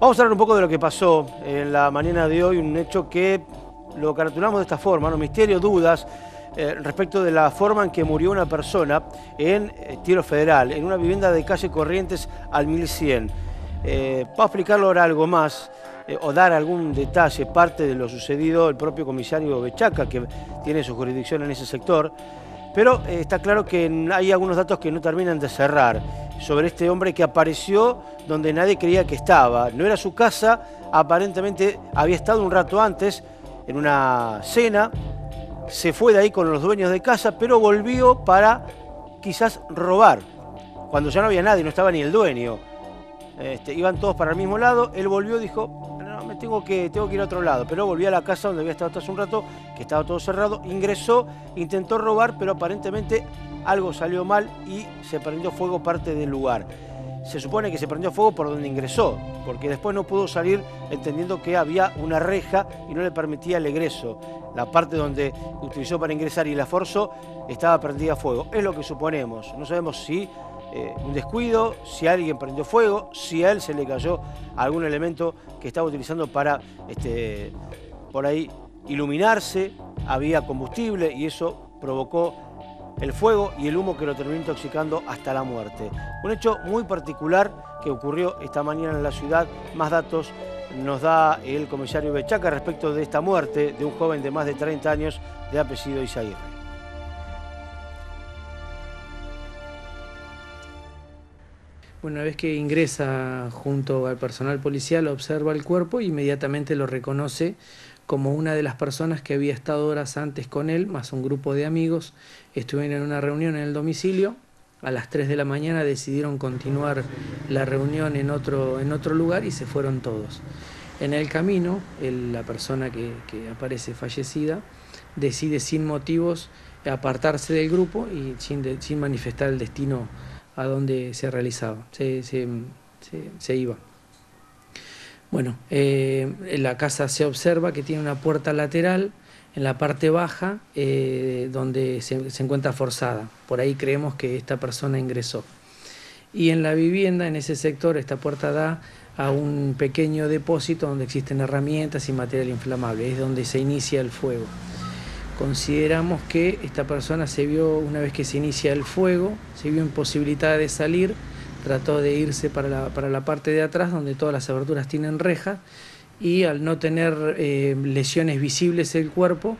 Vamos a hablar un poco de lo que pasó en la mañana de hoy, un hecho que lo caratulamos de esta forma, ¿no? misterio, dudas, eh, respecto de la forma en que murió una persona en eh, Tiro Federal, en una vivienda de calle Corrientes al 1100. Eh, para explicarlo ahora algo más, o dar algún detalle, parte de lo sucedido, el propio comisario Bechaca, que tiene su jurisdicción en ese sector, pero está claro que hay algunos datos que no terminan de cerrar sobre este hombre que apareció donde nadie creía que estaba. No era su casa, aparentemente había estado un rato antes en una cena, se fue de ahí con los dueños de casa, pero volvió para quizás robar, cuando ya no había nadie, no estaba ni el dueño. Este, iban todos para el mismo lado, él volvió dijo, no, me tengo que, tengo que ir a otro lado, pero volvió a la casa donde había estado hasta hace un rato, que estaba todo cerrado, ingresó, intentó robar, pero aparentemente algo salió mal y se prendió fuego parte del lugar. Se supone que se prendió fuego por donde ingresó, porque después no pudo salir entendiendo que había una reja y no le permitía el egreso. La parte donde utilizó para ingresar y la forzó estaba prendida a fuego. Es lo que suponemos. No sabemos si eh, un descuido, si alguien prendió fuego, si a él se le cayó algún elemento que estaba utilizando para este, por ahí iluminarse, había combustible y eso provocó el fuego y el humo que lo terminó intoxicando hasta la muerte. Un hecho muy particular que ocurrió esta mañana en la ciudad. Más datos nos da el comisario Bechaca respecto de esta muerte de un joven de más de 30 años de apellido Isaías. Una vez que ingresa junto al personal policial, observa el cuerpo e inmediatamente lo reconoce como una de las personas que había estado horas antes con él, más un grupo de amigos, estuvieron en una reunión en el domicilio, a las 3 de la mañana decidieron continuar la reunión en otro, en otro lugar y se fueron todos. En el camino, la persona que, aparece fallecida decide sin motivos apartarse del grupo y sin, sin manifestar el destino a donde se realizaba, se, se iba. Bueno, eh, la casa se observa que tiene una puerta lateral en la parte baja eh, donde se, encuentra forzada. Por ahí creemos que esta persona ingresó. Y en la vivienda, en ese sector, esta puerta da a un pequeño depósito donde existen herramientas y material inflamable. Es donde se inicia el fuego. Consideramos que esta persona se vio, una vez que se inicia el fuego, se vio imposibilitada de salir trató de irse para la, para la parte de atrás donde todas las aberturas tienen rejas y al no tener eh, lesiones visibles el cuerpo,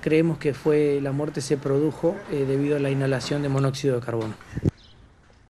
creemos que fue la muerte se produjo eh, debido a la inhalación de monóxido de carbono.